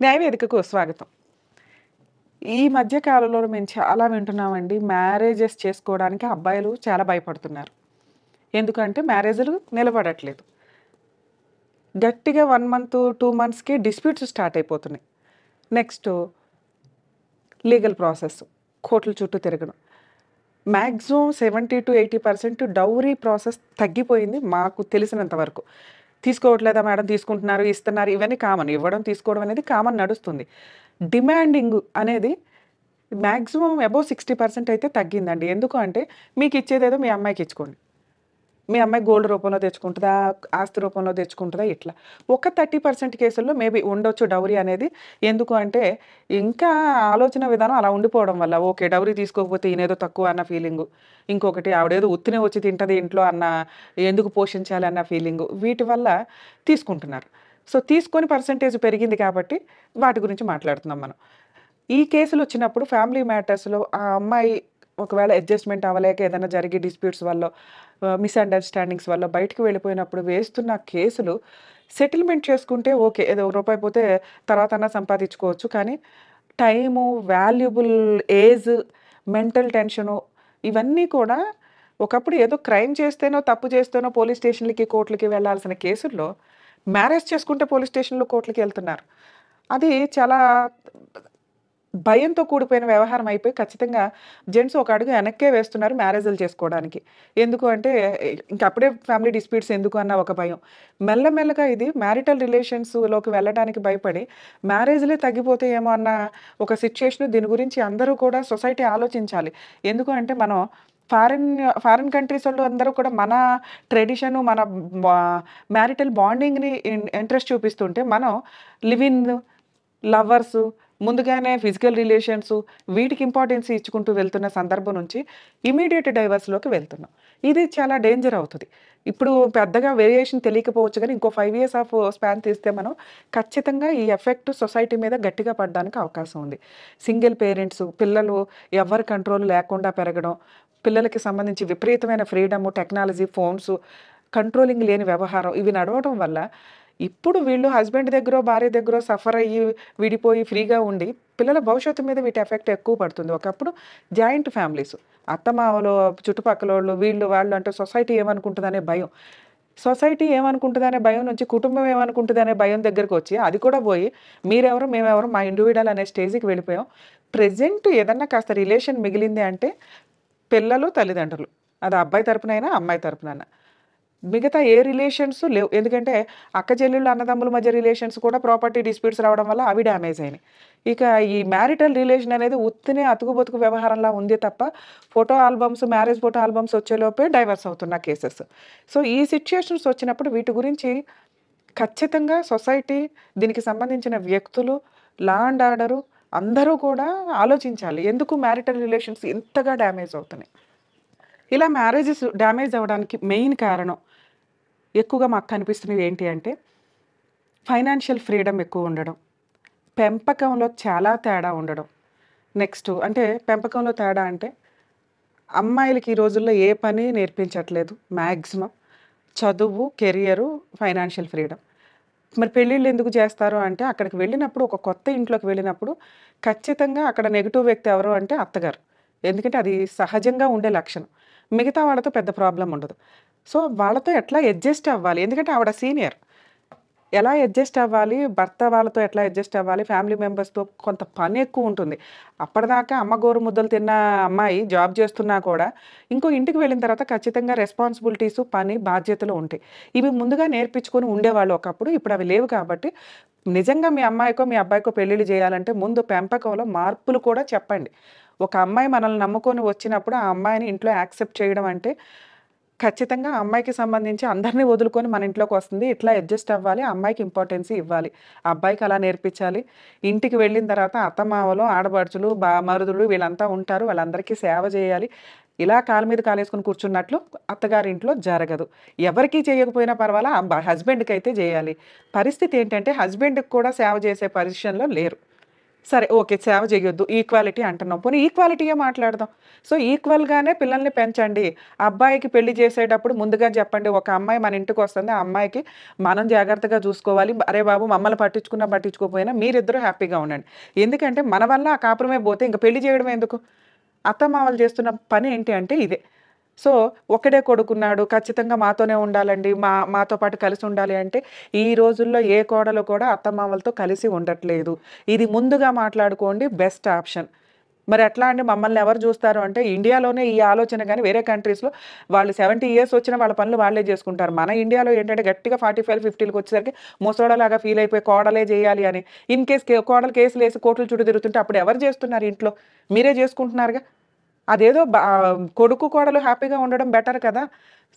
న్యాయవేదికకు స్వాగతం. ఈ మధ్య కాలంలో మేము చాలా వింటున్నామండి మ్యారేజెస్ చేసుకోవడానికి అబ్బాయిలు చాలా భయపడుతున్నారు. ఎందుకంటే మ్యారేజ్లు నిలబడట్లేదు. గట్టిగా వన్ మంత్ టూ మంత్స్కి డిస్ప్యూట్స్ స్టార్ట్ అయిపోతున్నాయి. నెక్స్ట్ లీగల్ ప్రాసెస్ కోర్టుల చుట్టూ తిరగడం. Maximum seventy to eighty percent dowry process తగ్గిపోయింది మాకు తెలిసినంత వరకు. తీసుకోవట్లేదా మేడం? తీసుకుంటున్నారు ఇస్తున్నారు ఇవన్నీ కామన్. ఇవ్వడం తీసుకోవడం అనేది కామన్ నడుస్తుంది. డిమాండింగ్ అనేది మ్యాక్సిమం అబౌవ్ సిక్స్టీ పర్సెంట్ అయితే తగ్గిందండి. ఎందుకు అంటే మీకు ఇచ్చేదేదో మీ అమ్మాయికి ఇచ్చుకోండి. మీ అమ్మాయి గోల్డ్ రూపంలో తెచ్చుకుంటుందా? ఆస్తి రూపంలో తెచ్చుకుంటుందా? ఇట్లా. ఒక థర్టీ పర్సెంట్ కేసుల్లో మేబీ ఉండొచ్చు డౌరీ అనేది. ఎందుకు అంటే ఇంకా ఆలోచన విధానం అలా ఉండిపోవడం వల్ల. ఓకే డౌరీ తీసుకోకపోతే ఈయనేదో తక్కువ అన్న ఫీలింగు ఇంకొకటి ఆవిడేదో ఉత్తినే వచ్చి తింటది ఇంట్లో అన్న ఎందుకు పోషించాలి అన్న ఫీలింగు వీటి వల్ల తీసుకుంటున్నారు. సో తీసుకొని పర్సంటేజ్ పెరిగింది కాబట్టి వాటి గురించి మాట్లాడుతున్నాం మనం. ఈ కేసులు వచ్చినప్పుడు ఫ్యామిలీ మ్యాటర్స్లో ఆ అమ్మాయి ఒకవేళ అడ్జస్ట్మెంట్ అవ్వలేక ఏదైనా జరిగే డిస్ప్యూట్స్ వల్ల మిస్అండర్స్టాండింగ్స్ వల్ల బయటకు వెళ్ళిపోయినప్పుడు వేస్తున్న కేసులు సెటిల్మెంట్ చేసుకుంటే ఓకే ఏదో ఒక రూపాయి పోతే తర్వాత సంపాదించుకోవచ్చు. కానీ time valuable age mental tension ఇవన్నీ కూడా ఒకప్పుడు ఏదో క్రైమ్ చేస్తేనో తప్పు చేస్తేనో పోలీస్ స్టేషన్లకి కోర్టులకి వెళ్ళాల్సిన కేసుల్లో మ్యారేజ్ చేసుకుంటే పోలీస్ స్టేషన్లో కోర్టులకి వెళ్తున్నారు. అది చాలా భయంతో కూడిపోయిన వ్యవహారం అయిపోయి ఖచ్చితంగా జెంట్స్ ఒక అడుగు వెనక్కే వేస్తున్నారు మ్యారేజ్లు చేసుకోవడానికి. ఎందుకు అంటే ఇంకప్పుడే ఫ్యామిలీ డిస్ప్యూట్స్ ఎందుకు అన్న ఒక భయం. మెల్లమెల్లగా ఇది మ్యారిటల్ రిలేషన్స్లోకి వెళ్ళడానికి భయపడి మ్యారేజ్లే తగ్గిపోతాయేమో అన్న ఒక సిచ్యుయేషన్ దీని గురించి అందరూ కూడా సొసైటీ ఆలోచించాలి. ఎందుకు అంటే మనం ఫారిన్ ఫారిన్ కంట్రీస్ వాళ్ళు అందరూ కూడా మన ట్రెడిషన్ మన మ్యారిటల్ బాండింగ్ని ఇంట్రెస్ట్ చూపిస్తుంటే మనం లివిన్ లవర్స్ ముందుగానే ఫిజికల్ రిలేషన్స్ వీటికి ఇంపార్టెన్స్ ఇచ్చుకుంటూ వెళ్తున్న సందర్భం నుంచి ఇమీడియట్ డైవర్స్లోకి వెళ్తున్నాం. ఇది చాలా డేంజర్ అవుతుంది. ఇప్పుడు పెద్దగా వేరియేషన్ తెలియకపోవచ్చు కానీ ఇంకో ఫైవ్ ఇయర్స్ ఆఫ్ స్పాన్ తీస్తే మనం ఖచ్చితంగా ఈ ఎఫెక్ట్ సొసైటీ మీద గట్టిగా పడడానికి అవకాశం ఉంది. సింగిల్ పేరెంట్స్ పిల్లలు ఎవరి కంట్రోల్ లేకుండా పెరగడం పిల్లలకి సంబంధించి విపరీతమైన ఫ్రీడము టెక్నాలజీ ఫోన్స్ కంట్రోలింగ్ లేని వ్యవహారం ఇవి నడవడం వల్ల ఇప్పుడు వీళ్ళు హస్బెండ్ దగ్గర భార్య దగ్గర సఫర్ అయ్యి విడిపోయి ఫ్రీగా ఉండి పిల్లల భవిష్యత్తు మీద వీటి ఎఫెక్ట్ ఎక్కువ పడుతుంది. ఒకప్పుడు జాయింట్ ఫ్యామిలీస్ అత్తమావలు చుట్టుపక్కల వాళ్ళు వీళ్ళు వాళ్ళు అంటే సొసైటీ ఏమనుకుంటుందనే భయం. సొసైటీ ఏమనుకుంటుందనే భయం నుంచి కుటుంబం ఏమనుకుంటుందనే భయం దగ్గరకు వచ్చి అది కూడా పోయి మీరెవరు మేమెవరు మా ఇండివిజువల్ అనే స్టేజ్కి వెళ్ళిపోయాం. ప్రజెంట్ ఏదన్నా కాస్త రిలేషన్ మిగిలింది అంటే పిల్లలు తల్లిదండ్రులు. అది అబ్బాయి తరపునైనా అమ్మాయి తరపునైనా. మిగతా ఏ రిలేషన్స్ లేవు. ఎందుకంటే అక్క చెల్లెళ్ళు అన్నదమ్ముల మధ్య రిలేషన్స్ కూడా ప్రాపర్టీ డిస్ప్యూట్స్ రావడం వల్ల అవి డ్యామేజ్ అయినాయి. ఇక ఈ మ్యారిటల్ రిలేషన్ అనేది ఉత్తినే అతుకు బతుకు వ్యవహారంలా ఉంది తప్ప photo albums marriage photo albums వచ్చేలోపే divorce అవుతున్న కేసెస్. సో ఈ సిచ్యుయేషన్స్ వచ్చినప్పుడు వీటి గురించి ఖచ్చితంగా సొసైటీ దీనికి సంబంధించిన వ్యక్తులు లా అండ్ ఆర్డరు అందరూ కూడా ఆలోచించాలి. ఎందుకు మ్యారిటల్ రిలేషన్స్ ఇంతగా డ్యామేజ్ అవుతున్నాయి? ఇలా మ్యారేజెస్ డ్యామేజ్ అవ్వడానికి మెయిన్ కారణం ఎక్కువగా మాకు కనిపిస్తున్నది ఏంటి అంటే ఫైనాన్షియల్ ఫ్రీడమ్ ఎక్కువ ఉండడం. పెంపకంలో చాలా తేడా ఉండడం. నెక్స్ట్ అంటే పెంపకంలో తేడా అంటే అమ్మాయిలకి ఈ రోజుల్లో ఏ పని నేర్పించట్లేదు మ్యాక్సిమం చదువు కెరియరు ఫైనాన్షియల్ ఫ్రీడమ్ మరి పెళ్ళిళ్ళు ఎందుకు చేస్తారు అంటే అక్కడికి వెళ్ళినప్పుడు ఒక కొత్త ఇంట్లోకి వెళ్ళినప్పుడు ఖచ్చితంగా అక్కడ నెగిటివ్ వ్యక్తి ఎవరు అంటే అత్తగారు. ఎందుకంటే అది సహజంగా ఉండే లక్షణం. మిగతా వాళ్ళతో పెద్ద ప్రాబ్లం ఉండదు. సో వాళ్ళతో ఎట్లా అడ్జస్ట్ అవ్వాలి? ఎందుకంటే ఆవిడ సీనియర్. ఎలా అడ్జస్ట్ అవ్వాలి? భర్త వాళ్ళతో ఎట్లా అడ్జస్ట్ అవ్వాలి? ఫ్యామిలీ మెంబర్స్తో కొంత పని ఎక్కువ ఉంటుంది. అప్పటిదాకా అమ్మ గోరు ముద్దలు తిన్న అమ్మాయి జాబ్ చేస్తున్నా కూడా ఇంకో ఇంటికి వెళ్ళిన తర్వాత ఖచ్చితంగా రెస్పాన్సిబిలిటీస్ పని బాధ్యతలు ఉంటాయి. ఇవి ముందుగా నేర్పించుకొని ఉండేవాళ్ళు ఒకప్పుడు ఇప్పుడు అవి లేవు కాబట్టి నిజంగా మీ అమ్మాయికో మీ అబ్బాయికో పెళ్ళిళ్ళు చేయాలంటే ముందు పెంపకంలో మార్పులు కూడా చెప్పండి. ఒక అమ్మాయి మనల్ని నమ్ముకొని వచ్చినప్పుడు ఆ అమ్మాయిని ఇంట్లో యాక్సెప్ట్ చేయడం అంటే ఖచ్చితంగా అమ్మాయికి సంబంధించి అందరినీ వదులుకొని మన ఇంట్లోకి వస్తుంది. ఇట్లా అడ్జస్ట్ అవ్వాలి అమ్మాయికి ఇంపార్టెన్స్ ఇవ్వాలి. అబ్బాయికి అలా నేర్పించాలి. ఇంటికి వెళ్ళిన తర్వాత అత్తమావలు ఆడపడుచులు బా మరుదులు వీళ్ళంతా ఉంటారు. వాళ్ళందరికీ సేవ చేయాలి. ఇలా కాలు మీద కాలేసుకుని కూర్చున్నట్లు అత్తగారి ఇంట్లో జరగదు. ఎవరికీ చేయకపోయినా పర్వాలా హస్బెండ్కి అయితే చేయాలి. పరిస్థితి ఏంటంటే హస్బెండ్కి కూడా సేవ చేసే పొజిషన్లో లేరు. సరే ఓకే సేవ చేయొద్దు ఈక్వాలిటీ అంటున్నాం. పోనీ ఈక్వాలిటీయే మాట్లాడదాం. సో ఈక్వల్గానే పిల్లల్ని పెంచండి. అబ్బాయికి పెళ్ళి చేసేటప్పుడు ముందుగా చెప్పండి ఒక అమ్మాయి మన ఇంటికి వస్తుంది ఆ అమ్మాయికి మనం జాగ్రత్తగా చూసుకోవాలి. అరే బాబు మమ్మల్ని పట్టించుకున్నా పట్టించుకోకపోయినా మీరిద్దరూ హ్యాపీగా ఉండండి. ఎందుకంటే మన వల్ల ఆ కాపురమే పోతే ఇంకా పెళ్ళి చేయడం ఎందుకు అత్తమామలు చేస్తున్న పని ఏంటి అంటే ఇదే. సో ఒకడే కొడుకున్నాడు ఖచ్చితంగా మాతోనే ఉండాలండి మా మాతో పాటు కలిసి ఉండాలి అంటే ఈ రోజుల్లో ఏ కోడలు కూడా అత్తమామలతో కలిసి ఉండట్లేదు. ఇది ముందుగా మాట్లాడుకోండి బెస్ట్ ఆప్షన్. మరి ఎట్లా అండి? మమ్మల్ని ఎవరు చూస్తారు? అంటే ఇండియాలోనే ఈ ఆలోచన కానీ వేరే కంట్రీస్లో వాళ్ళు సెవెంటీ ఇయర్స్ వచ్చిన వాళ్ళ పనులు వాళ్ళే చేసుకుంటారు. మన ఇండియాలో ఏంటంటే గట్టిగా ఫార్టీ ఫైవ్ ఫిఫ్టీలకు వచ్చేసరికి ముసోడలాగా ఫీల్ అయిపోయి కోడలే చేయాలి అని. ఇన్ కేస్ కోడలు కేసులు వేసి కోర్టులు చుట్టూ తిరుగుతుంటే అప్పుడు ఎవరు చేస్తున్నారు ఇంట్లో? మీరే చేసుకుంటున్నారుగా? అదేదో బా- కొడుకు కోడలు హ్యాపీగా ఉండడం బెటర్ కదా.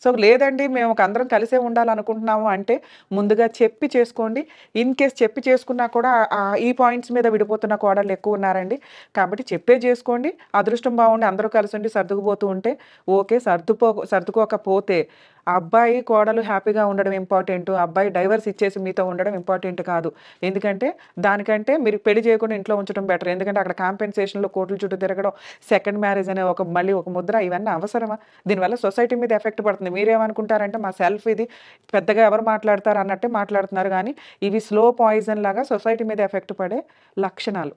సో లేదండి మేము ఒక అందరం కలిసే ఉండాలనుకుంటున్నాము అంటే ముందుగా చెప్పి చేసుకోండి. ఇన్ కేస్ చెప్పి చేసుకున్నా కూడా ఈ పాయింట్స్ మీద విడిపోతున్న కోడళ్ళు ఎక్కువ ఉన్నారండి. కాబట్టి చెప్పే చేసుకోండి. అదృష్టం బాగుండి అందరూ కలిసి ఉండి సర్దుకుపోతూ ఉంటే ఓకే. సర్దుపో సర్దుకోకపోతే అబ్బాయి కోడలు హ్యాపీగా ఉండడం ఇంపార్టెంట్. అబ్బాయి డైవర్స్ ఇచ్చేసి మీతో ఉండడం ఇంపార్టెంట్ కాదు. ఎందుకంటే దానికంటే మీరు పెళ్ళి చేయకుండా ఇంట్లో ఉంచడం బెటర్. ఎందుకంటే అక్కడ కాంపెన్సేషన్లో కోర్టుల చుట్టూ తిరగడం సెకండ్ మ్యారేజ్ అనే ఒక మళ్ళీ ఒక ముద్ర ఇవన్నీ అవసరమా? దీనివల్ల సొసైటీ మీద ఎఫెక్ట్ పడుతుంది. మీరేమనుకుంటారంటే మా సెల్ఫ్ ఇది పెద్దగా ఎవరు మాట్లాడతారు అన్నట్టే మాట్లాడుతున్నారు. కానీ ఇవి స్లో పాయిజన్ లాగా సొసైటీ మీద ఎఫెక్ట్ పడే లక్షణాలు.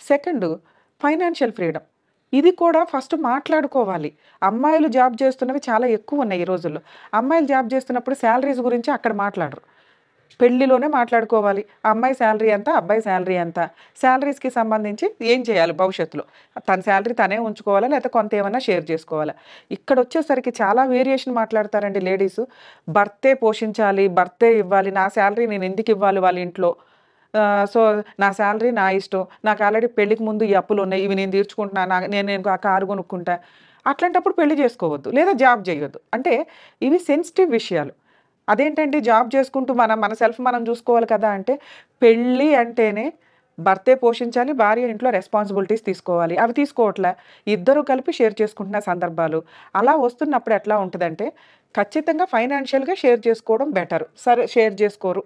Second financial freedom. ఇది కూడా ఫస్ట్ మాట్లాడుకోవాలి. అమ్మాయిలు జాబ్ చేస్తున్నవి చాలా ఎక్కువ ఉన్నాయి ఈ రోజుల్లో. అమ్మాయిలు జాబ్ చేస్తున్నప్పుడు శాలరీస్ గురించి అక్కడ మాట్లాడరు. పెళ్ళిలోనే మాట్లాడుకోవాలి. అమ్మాయి శాలరీ ఎంత అబ్బాయి శాలరీ ఎంత? శాలరీస్కి సంబంధించి ఏం చేయాలి భవిష్యత్తులో? తన శాలరీ తనే ఉంచుకోవాలా? లేకపోతే కొంత ఏమైనా షేర్ చేసుకోవాలా? ఇక్కడ వచ్చేసరికి చాలా వేరియేషన్ మాట్లాడతారండి లేడీస్. భర్తే పోషించాలి భర్తే ఇవ్వాలి నా శాలరీ నేను ఎందుకు ఇవ్వాలి వాళ్ళ ఇంట్లో? సో నా శాలరీ నా ఇష్టం. నాకు ఆల్రెడీ పెళ్ళికి ముందు ఈ అప్పులు ఉన్నాయి ఇవి నేను తీర్చుకుంటున్నా నా- నేను నేను ఆ కారు కొనుక్కుంటా. అట్లాంటప్పుడు పెళ్ళి చేసుకోవద్దు లేదా జాబ్ చేయొద్దు. అంటే ఇవి సెన్సిటివ్ విషయాలు. అదేంటంటే జాబ్ చేసుకుంటూ మనం మన సెల్ఫ్ మనం చూసుకోవాలి కదా అంటే పెళ్ళి అంటేనే భర్తే పోషించాలి భార్య ఇంట్లో రెస్పాన్సిబిలిటీస్ తీసుకోవాలి. అవి తీసుకోవట్లే. ఇద్దరు కలిపి షేర్ చేసుకుంటున్న సందర్భాలు. అలా వస్తున్నప్పుడు ఎట్లా ఉంటుందంటే ఖచ్చితంగా ఫైనాన్షియల్గా షేర్ చేసుకోవడం బెటర్. సరే షేర్ చేసుకోరు.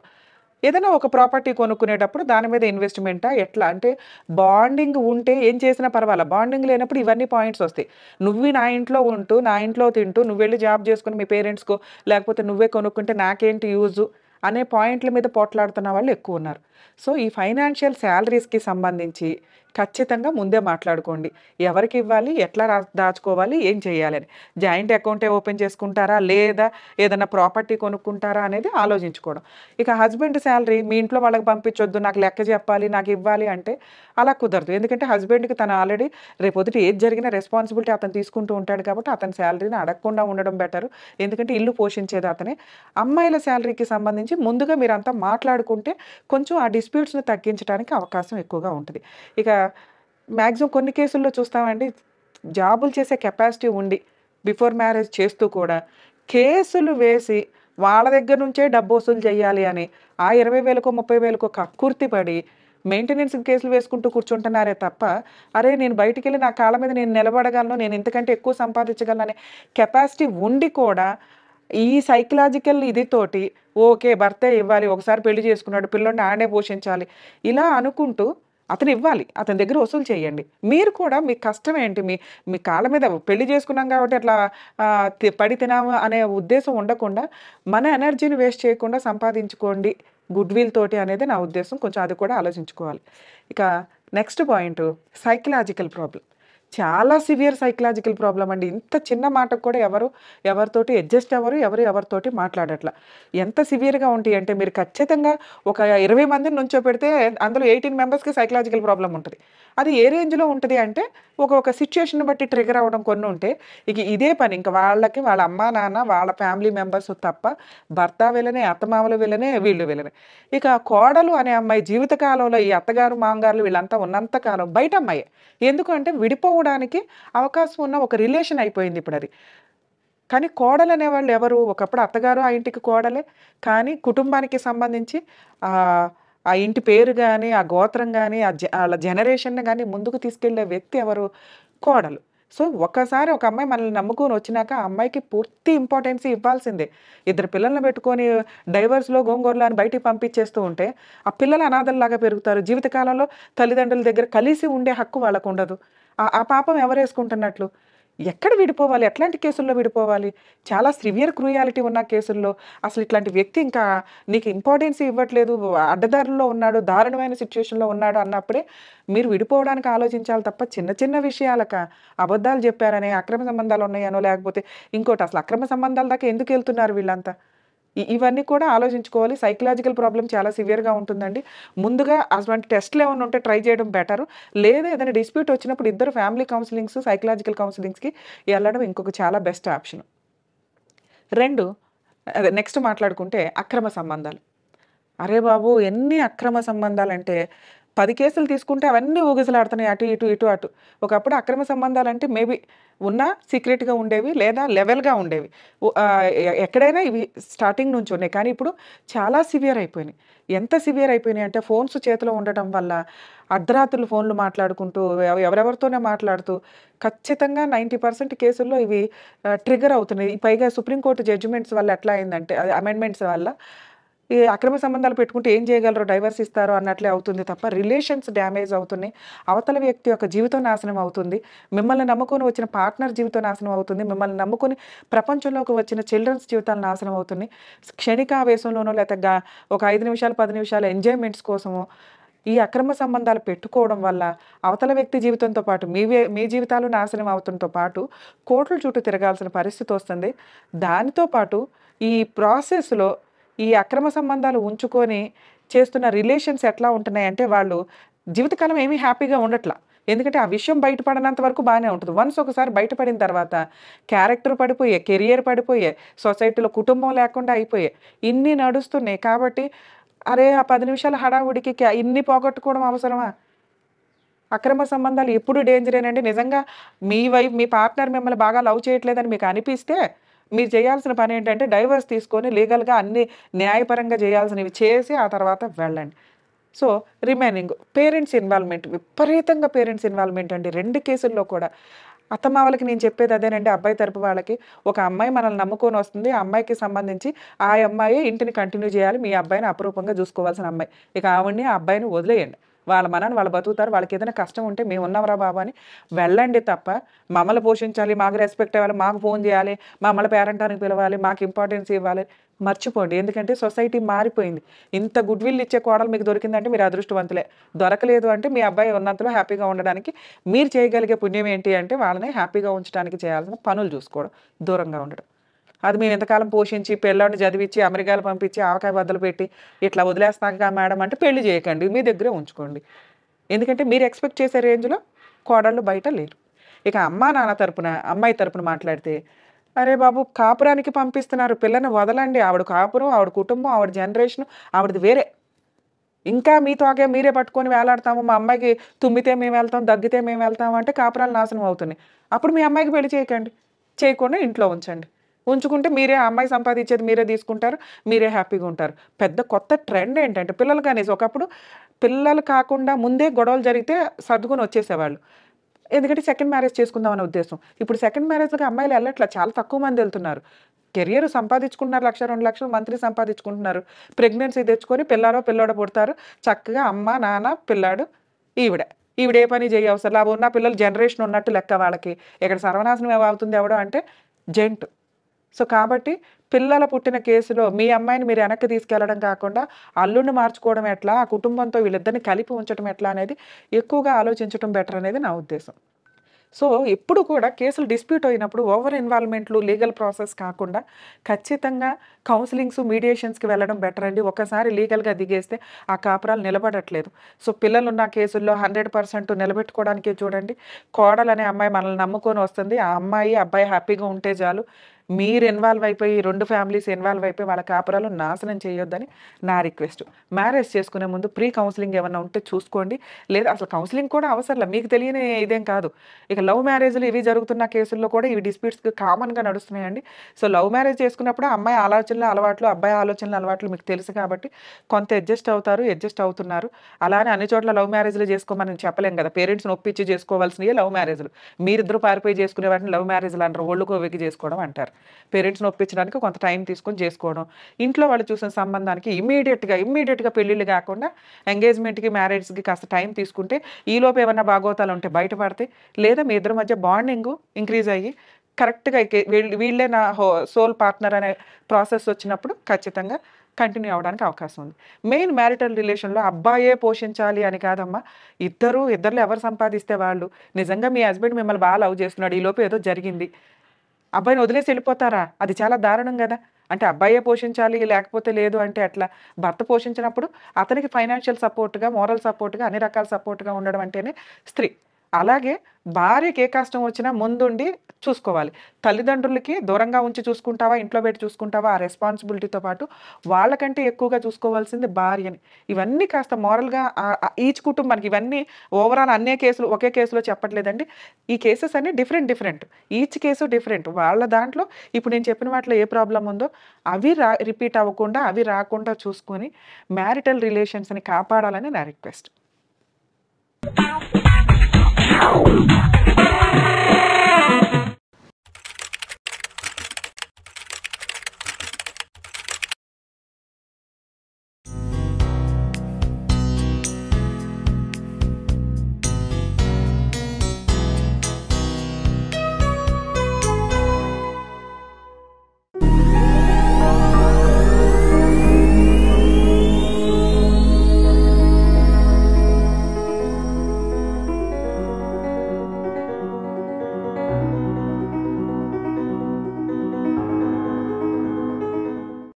ఏదైనా ఒక ప్రాపర్టీ కొనుక్కునేటప్పుడు దాని మీద ఇన్వెస్ట్మెంటా? ఎట్లా? అంటే బాండింగ్ ఉంటే ఏం చేసినా పర్వాలేదు బాండింగ్ లేనప్పుడు ఇవన్నీ పాయింట్స్ వస్తాయి. నువ్వు నా ఇంట్లో ఉంటూ నా ఇంట్లో తింటూ నువ్వు వెళ్ళి జాబ్ చేసుకుని మీ పేరెంట్స్కో లేకపోతే నువ్వే కొనుక్కుంటే నాకేంటి యూజు? అనే పాయింట్ల మీద పోట్లాడుతున్న వాళ్ళు ఎక్కువ ఉన్నారు సో ఈ ఫైనాన్షియల్ శాలరీస్కి సంబంధించి ఖచ్చితంగా ముందే మాట్లాడుకోండి. ఎవరికి ఇవ్వాలి? ఎట్లా రా దాచుకోవాలి? ఏం చేయాలని జాయింట్ అకౌంటే ఓపెన్ చేసుకుంటారా? లేదా ఏదైనా ప్రాపర్టీ కొనుక్కుంటారా అనేది ఆలోచించుకోవడం. ఇక హస్బెండ్ శాలరీ మీ ఇంట్లో వాళ్ళకి పంపించొద్దు నాకు లెక్క చెప్పాలి నాకు ఇవ్వాలి అంటే అలా కుదరదు. ఎందుకంటే హస్బెండ్కి తను ఆల్రెడీ రేపొద్దుట ఏది జరిగినా రెస్పాన్సిబిలిటీ అతను తీసుకుంటూ ఉంటాడు కాబట్టి అతని శాలరీని అడగకుండా ఉండడం బెటర్. ఎందుకంటే ఇల్లు పోషించేది అతనే. అమ్మాయిల శాలరీకి సంబంధించి ముందుగా మీరంతా మాట్లాడుకుంటే కొంచెం ఆ డిస్ప్యూట్స్ని తగ్గించడానికి అవకాశం ఎక్కువగా ఉంటుంది. ఇక మ్యాక్సిమం కొన్ని కేసుల్లో చూస్తామండి జాబులు చేసే కెపాసిటీ ఉండి బిఫోర్ మ్యారేజ్ చేస్తూ కూడా కేసులు వేసి వాళ్ళ దగ్గర నుంచే డబ్బు వసూలు చేయాలి అని ఆ ఇరవై వేలకో ముప్పై వేలకో కక్కుర్తి పడి మెయింటెనెన్స్ కేసులు వేసుకుంటూ కూర్చుంటున్నారే తప్ప అరే నేను బయటికి వెళ్ళి నా కాళ్ళ మీద నేను నిలబడగలను నేను ఇంతకంటే ఎక్కువ సంపాదించగలను అనే కెపాసిటీ ఉండి కూడా ఈ సైకలాజికల్ ఇది తోటి ఓకే భర్తే ఇవ్వాలి ఒకసారి పెళ్ళి చేసుకున్నాడు పిల్లల్ని ఆడే పోషించాలి ఇలా అనుకుంటూ అతను ఇవ్వాలి అతని దగ్గర వసూలు చేయండి. మీరు కూడా మీ కష్టం ఏంటి? మీ మీ కాళ్ళ మీద పెళ్ళి చేసుకున్నాం కాబట్టి అట్లా తి- పడి తినాము అనే ఉద్దేశం ఉండకుండా మన ఎనర్జీని వేస్ట్ చేయకుండా సంపాదించుకోండి గుడ్ విల్ తోటి అనేది నా ఉద్దేశం. కొంచెం అది కూడా ఆలోచించుకోవాలి. ఇక నెక్స్ట్ పాయింట్ సైకలాజికల్ ప్రాబ్లం. చాలా సివియర్ సైకలాజికల్ ప్రాబ్లం అండి. ఇంత చిన్న మాటకు కూడా ఎవరు ఎవరితోటి అడ్జస్ట్ అవ్వరు ఎవరు ఎవరితోటి మాట్లాడట్ల. ఎంత సివియర్గా ఉంటాయి అంటే మీరు ఖచ్చితంగా ఒక ఇరవై మందిని నుంచో పెడితే అందులో ఎయిటీన్ మెంబర్స్కి సైకలాజికల్ ప్రాబ్లం ఉంటుంది. అది ఏ రేంజ్లో ఉంటుంది అంటే ఒక ఒక సిచ్యుయేషన్ బట్టి ట్రిగర్ అవ్వడం కొన్ని ఉంటే ఇక ఇదే పని. ఇంకా వాళ్ళకి వాళ్ళ అమ్మ నాన్న వాళ్ళ ఫ్యామిలీ మెంబర్స్ తప్ప భర్త వీళ్ళనే అత్తమామలు వీళ్ళనే వీళ్ళు వీళ్ళనే. ఇక కోడలు అనే అమ్మాయి జీవితకాలంలో ఈ అత్తగారు మామగారులు వీళ్ళంతా ఉన్నంత కాలం బయట అమ్మాయి. ఎందుకంటే విడిపోవడానికి అవకాశం ఉన్న ఒక రిలేషన్ అయిపోయింది ఇప్పుడు అది. కానీ కోడలు అనేవాళ్ళు ఎవరు? ఒకప్పుడు అత్తగారు ఆ ఇంటికి కోడలే. కానీ కుటుంబానికి సంబంధించి ఆ ఆ ఇంటి పేరు కానీ ఆ గోత్రం కానీ ఆ జ వాళ్ళ జనరేషన్ కానీ ముందుకు తీసుకెళ్ళే వ్యక్తి ఎవరు? కోడలు. సో ఒక్కసారి ఒక అమ్మాయి మనల్ని నమ్ముకొని వచ్చినాక ఆ అమ్మాయికి పూర్తి ఇంపార్టెన్స్ ఇవ్వాల్సిందే. ఇద్దరు పిల్లల్ని పెట్టుకొని డైవర్స్లో గోంగూరలో అని బయటికి పంపించేస్తూ ఉంటే ఆ పిల్లలు అనాథల్లాగా పెరుగుతారు. జీవితకాలంలో తల్లిదండ్రుల దగ్గర కలిసి ఉండే హక్కు వాళ్ళకు ఉండదు. ఆ ఆ పాపం ఎవరేసుకుంటున్నట్లు? ఎక్కడ విడిపోవాలి? ఎట్లాంటి కేసుల్లో విడిపోవాలి? చాలా సివియర్ క్రూయాలిటీ ఉన్న కేసుల్లో అసలు ఇట్లాంటి వ్యక్తి ఇంకా నీకు ఇంపార్టెన్స్ ఇవ్వట్లేదు అడ్డదారుల్లో ఉన్నాడు దారుణమైన సిచ్యువేషన్లో ఉన్నాడు అన్నప్పుడే మీరు విడిపోవడానికి ఆలోచించాలి తప్ప చిన్న చిన్న విషయాలక అబద్ధాలు చెప్పారని అక్రమ సంబంధాలు ఉన్నాయనో లేకపోతే ఇంకోటి అసలు అక్రమ సంబంధాల దాకా ఎందుకు వెళ్తున్నారు వీళ్ళంతా? ఇవన్నీ కూడా ఆలోచించుకోవాలి. సైకలాజికల్ ప్రాబ్లం చాలా సివియర్గా ఉంటుందండి. ముందుగా అటువంటి టెస్ట్లు ఏమైనా ఉంటే ట్రై చేయడం బెటర్ లేదా ఏదైనా డిస్ప్యూట్ వచ్చినప్పుడు ఇద్దరు ఫ్యామిలీ కౌన్సిలింగ్స్ సైకలాజికల్ కౌన్సిలింగ్స్కి వెళ్ళడం ఇంకొక చాలా బెస్ట్ ఆప్షన్ రెండు అదే నెక్స్ట్ మాట్లాడుకుంటే అక్రమ సంబంధాలు. అరే బాబు ఎన్ని అక్రమ సంబంధాలంటే పది కేసులు తీసుకుంటే అవన్నీ ఊగిసలాడుతున్నాయి అటు ఇటు ఇటు అటు. ఒకప్పుడు అక్రమ సంబంధాలు అంటే మేబీ ఉన్నా సీక్రెట్గా ఉండేవి లేదా లెవెల్గా ఉండేవి. ఎక్కడైనా ఇవి స్టార్టింగ్ నుంచి ఉన్నాయి. కానీ ఇప్పుడు చాలా సివియర్ అయిపోయినాయి. ఎంత సివియర్ అయిపోయినాయి అంటే ఫోన్స్ చేతిలో ఉండటం వల్ల అర్ధరాత్రులు ఫోన్లు మాట్లాడుకుంటూ ఎవ- ఎవరెవరితోనే మాట్లాడుతూ ఖచ్చితంగా నైంటీ పర్సెంట్ కేసుల్లో ఇవి ట్రిగర్ అవుతున్నాయి. పైగా సుప్రీంకోర్టు జడ్జిమెంట్స్ వల్ల ఎట్లా అయిందంటే అమెండ్మెంట్స్ వల్ల ఈ అక్రమ సంబంధాలు పెట్టుకుంటే ఏం చేయగలరు? డైవర్స్ ఇస్తారు అన్నట్లే అవుతుంది తప్ప రిలేషన్స్ డ్యామేజ్ అవుతున్నాయి. అవతల వ్యక్తి యొక్క జీవితం నాశనం అవుతుంది. మిమ్మల్ని నమ్ముకొని వచ్చిన పార్ట్నర్ జీవితం నాశనం అవుతుంది. మిమ్మల్ని నమ్ముకొని ప్రపంచంలోకి వచ్చిన చిల్డ్రన్స్ జీవితాలు నాశనం అవుతున్నాయి. క్షణికావేశంలోనో లేకపోతే ఒక ఐదు నిమిషాలు పది నిమిషాలు ఎంజాయ్మెంట్స్ కోసమో ఈ అక్రమ సంబంధాలు పెట్టుకోవడం వల్ల అవతల వ్యక్తి జీవితంతో పాటు మీ వే- మీ జీవితాలు నాశనం అవడంతో పాటు కోట్ల చుట్టూ తిరగాల్సిన పరిస్థితి వస్తుంది. దానితో పాటు ఈ ప్రాసెస్లో ఈ అక్రమ సంబంధాలు ఉంచుకొని చేస్తున్న రిలేషన్స్ ఎట్లా ఉంటున్నాయంటే వాళ్ళు జీవితకాలం ఏమీ హ్యాపీగా ఉండట్లా. ఎందుకంటే ఆ విషయం బయటపడినంత వరకు బాగానే ఉంటుంది. వన్స్ ఒకసారి బయటపడిన తర్వాత క్యారెక్టర్ పడిపోయే కెరియర్ పడిపోయే సొసైటీలో కుటుంబం లేకుండా అయిపోయే ఇన్ని నడుస్తున్నాయి కాబట్టి అరే ఆ పది నిమిషాల హడావుడికి ఇన్ని పోగొట్టుకోవడం అవసరమా? అక్రమ సంబంధాలు ఎప్పుడు డేంజరేనండి నిజంగా మీ వైఫ్ మీ పార్ట్నర్ మిమ్మల్ని బాగా లవ్ చేయట్లేదని మీకు అనిపిస్తే మీరు చేయాల్సిన పని ఏంటంటే డైవర్స్ తీసుకొని లీగల్గా అన్ని న్యాయపరంగా చేయాల్సినవి చేసి ఆ తర్వాత వెళ్ళండి. సో రిమైనింగ్ పేరెంట్స్ ఇన్వాల్వ్మెంట్ విపరీతంగా పేరెంట్స్ ఇన్వాల్వ్మెంట్ అండి. రెండు కేసుల్లో కూడా. అత్తమావలకి నేను చెప్పేది అదేనండి అబ్బాయి తరపు వాళ్ళకి. ఒక అమ్మాయి మనల్ని నమ్ముకొని వస్తుంది. ఆ అమ్మాయికి సంబంధించి ఆ అమ్మాయి ఇంటిని కంటిన్యూ చేయాలి. మీ అబ్బాయిని అపరూపంగా చూసుకోవాల్సిన అమ్మాయి. ఇక ఆవిడ్ని ఆ అబ్బాయిని వదిలేయండి. వాళ్ళ మనని వాళ్ళు బతుకుతారు. వాళ్ళకి ఏదైనా కష్టం ఉంటే మేము ఉన్నాంరా బాబా అని వెళ్ళండి తప్ప. మమ్మల్ని పోషించాలి మాకు రెస్పెక్ట్ ఇవ్వాలి మాకు ఫోన్ చేయాలి మమ్మల్ని పేరెంటానికి పిలవాలి మాకు ఇంపార్టెన్స్ ఇవ్వాలి. మర్చిపోండి. ఎందుకంటే సొసైటీ మారిపోయింది. ఇంత గుడ్ విల్ ఇచ్చే కోడలు మీకు దొరికిందంటే మీరు అదృష్టవంతులే. దొరకలేదు అంటే మీ అబ్బాయి ఉన్నంతలో హ్యాపీగా ఉండడానికి మీరు చేయగలిగే పుణ్యం ఏంటి అంటే వాళ్ళని హ్యాపీగా ఉంచడానికి చేయాల్సిన పనులు చూసుకోవడం. దూరంగా ఉండడం. అది మేము ఎంతకాలం పోషించి పిల్లాడిని చదివించి అమెరికాలు పంపించి ఆవకాయ బద్దలు పెట్టి ఇట్లా వదిలేస్తాక మేడం అంటే పెళ్ళి చేయకండి మీ దగ్గరే ఉంచుకోండి. ఎందుకంటే మీరు ఎక్స్పెక్ట్ చేసే రేంజ్లో కోడళ్ళు బయట లేరు. ఇక అమ్మా నాన్న తరపున అమ్మాయి తరపున మాట్లాడితే అరే బాబు కాపురానికి పంపిస్తున్నారు పిల్లని వదలండి ఆవిడ కాపురం ఆవిడ కుటుంబం ఆవిడ జనరేషన్ ఆవిడది వేరే. ఇంకా మీతోగే మీరే పట్టుకొని వేలాడతాము మా అమ్మాయికి తుమ్మితే మేము వెళ్తాం దగ్గితే మేము వెళ్తాం అంటే కాపురాలు నాశనం అవుతున్నాయి. అప్పుడు మీ అమ్మాయికి పెళ్ళి చేయకండి చేయకుండా ఇంట్లో ఉంచండి. ఉంచుకుంటే మీరే ఆ అమ్మాయి సంపాదించేది మీరే తీసుకుంటారు మీరే హ్యాపీగా ఉంటారు. పెద్ద కొత్త ట్రెండ్ ఏంటంటే పిల్లలు కానీ ఒకప్పుడు పిల్లలు కాకుండా ముందే గొడవలు జరిగితే సర్దుకొని వచ్చేసేవాళ్ళు. ఎందుకంటే సెకండ్ మ్యారేజ్ చేసుకుందాం అనే ఉద్దేశం. ఇప్పుడు సెకండ్ మ్యారేజ్కి అమ్మాయిలు వెళ్ళట్లా చాలా తక్కువ మంది వెళ్తున్నారు. కెరియర్ సంపాదించుకుంటున్నారు లక్ష రెండు లక్షలు మంత్లీ సంపాదించుకుంటున్నారు. ప్రెగ్నెన్సీ తెచ్చుకొని పిల్లాడో పిల్లాడో పుడతారు. చక్కగా అమ్మ నాన్న పిల్లాడు ఈవిడ. ఈవిడ ఏ పని చేయవసరం లాభం అవి ఉన్న పిల్లలు జనరేషన్ ఉన్నట్టు లెక్క వాళ్ళకి. ఇక్కడ సర్వనాశనం ఏమవుతుంది ఎవడో అంటే జెంట్ సో కాబట్టి పిల్లల పుట్టిన కేసులో మీ అమ్మాయిని మీరు వెనక్కి తీసుకెళ్ళడం కాకుండా అల్లుడిని మార్చుకోవడం ఎట్లా ఆ కుటుంబంతో వీళ్ళిద్దరిని కలిపి ఉంచడం ఎట్లా అనేది ఎక్కువగా ఆలోచించడం బెటర్ అనేది నా ఉద్దేశం. సో ఎప్పుడు కూడా కేసులు డిస్ప్యూట్ అయినప్పుడు ఓవర్ ఇన్వాల్వ్మెంట్లు లీగల్ ప్రాసెస్ కాకుండా ఖచ్చితంగా కౌన్సిలింగ్స్ మీడియేషన్స్కి వెళ్ళడం బెటర్ అండి. ఒకసారి లీగల్గా దిగేస్తే ఆ కాపురాలు నిలబడట్లేదు. సో పిల్లలు ఉన్న కేసుల్లో హండ్రెడ్ పర్సెంట్ నిలబెట్టుకోవడానికి చూడండి. కోడలు అనే అమ్మాయి మనల్ని నమ్ముకొని వస్తుంది. ఆ అమ్మాయి అబ్బాయి హ్యాపీగా ఉంటే చాలు. మీరు ఇన్వాల్వ్ అయిపోయి రెండు ఫ్యామిలీస్ ఇన్వాల్వ్ అయిపోయి వాళ్ళ కాపురాలు నాశనం చేయొద్దని నా రిక్వెస్ట్ మ్యారేజ్ చేసుకునే ముందు ప్రీ కౌన్సిలింగ్ ఏమైనా ఉంటే చూసుకోండి. లేదా అసలు కౌన్సిలింగ్ కూడా అవసరం మీకు తెలియని ఇదేం కాదు. ఇక లవ్ మ్యారేజ్లు ఇవి జరుగుతున్న కేసుల్లో కూడా ఇవి డిస్ప్యూట్స్ కామన్గా నడుస్తున్నాయండి. సో లవ్ మ్యారేజ్ చేసుకున్నప్పుడు అమ్మాయి ఆలోచనలు అలవాట్లు అబ్బాయి ఆలోచనలు అలవాట్లు మీకు తెలుసు కాబట్టి కొంత అడ్జస్ట్ అవుతారు అడ్జస్ట్ అవుతున్నారు. అలానే అన్ని చోట్ల లవ్ మ్యారేజ్లు చేసుకోమని చెప్పలేం కదా. పేరెంట్స్ని ఒప్పించి చేసుకోవాల్సినవి లవ్ మ్యారేజ్లు మీరిద్దరు పారిపోయి చేసుకునే వాటిని లవ్ మ్యారేజ్లు అంటారు. ఒళ్ళుకోవికి చేసుకోవడం అంటారు. పేరెంట్స్ని ఒప్పించడానికి కొంత టైం తీసుకొని చేసుకోవడం. ఇంట్లో వాళ్ళు చూసిన సంబంధానికి ఇమీడియట్గా ఇమ్మీడియట్గా పెళ్ళిళ్ళు కాకుండా ఎంగేజ్మెంట్కి మ్యారేజ్కి కాస్త టైం తీసుకుంటే ఈలోపు ఏమైనా బాగోతాలు ఉంటే బయటపడితే లేదా మీ ఇద్దరి మధ్య బాండింగ్ ఇంక్రీజ్ అయ్యి కరెక్ట్గా వీళ్ళే నా హో సోల్ పార్ట్నర్ అనే ప్రాసెస్ వచ్చినప్పుడు ఖచ్చితంగా కంటిన్యూ అవ్వడానికి అవకాశం ఉంది. మెయిన్ మ్యారిటల్ రిలేషన్లో అబ్బాయే పోషించాలి అని కాదమ్మా. ఇద్దరు ఇద్దరు ఎవరు సంపాదిస్తే వాళ్ళు? నిజంగా మీ హస్బెండ్ మిమ్మల్ని బాగా లవ్ చేస్తున్నాడు. ఈలోపు ఏదో జరిగింది. అబ్బాయిని వదిలేసి వెళ్ళిపోతారా? అది చాలా దారుణం కదా. అంటే అబ్బాయే పోషించాలి లేకపోతే లేదు అంటే అట్లా భర్త పోషించినప్పుడు అతనికి ఫైనాన్షియల్ సపోర్ట్గా మోరల్ సపోర్ట్గా అన్ని రకాల సపోర్ట్గా ఉండడం అంటేనే స్త్రీ. అలాగే భార్యకి ఏ కష్టం వచ్చినా ముందుండి చూసుకోవాలి. తల్లిదండ్రులకి దూరంగా ఉంచి చూసుకుంటావా ఇంట్లో పెట్టి చూసుకుంటావా ఆ రెస్పాన్సిబిలిటీతో పాటు వాళ్ళకంటే ఎక్కువగా చూసుకోవాల్సింది భార్యని. ఇవన్నీ కాస్త మోరల్గా ఈచ్ కుటుంబానికి ఇవన్నీ ఓవరాల్ అన్నే కేసులు ఒకే కేసులో చెప్పట్లేదండి. ఈ కేసెస్ అన్ని different different each case different వాళ్ళ దాంట్లో ఇప్పుడు నేను చెప్పిన వాటిలో ఏ ప్రాబ్లం ఉందో అవి రా రిపీట్ అవ్వకుండా అవి రాకుండా చూసుకొని మ్యారిటల్ రిలేషన్స్ని కాపాడాలని నా రిక్వెస్ట్ Ow!